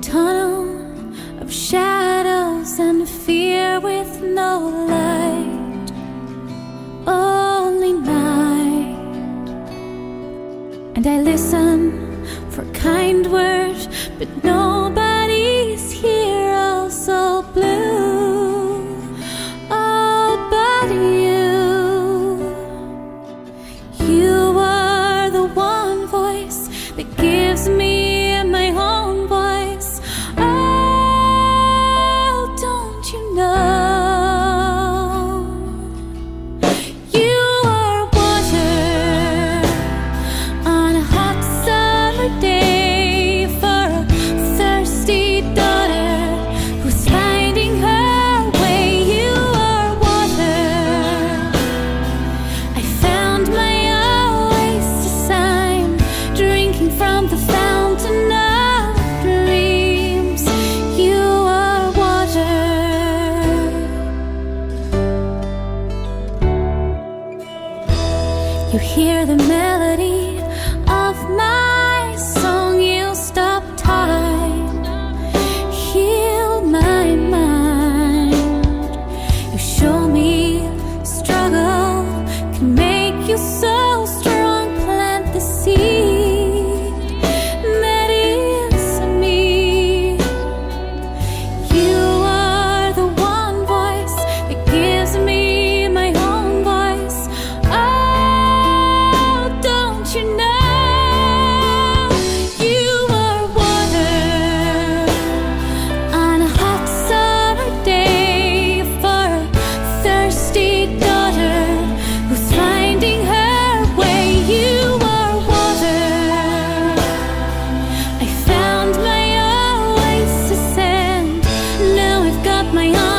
tunnel of shadows and fear with no light, only night. And I listen for kind words, but nobody. hear the melody. my eyes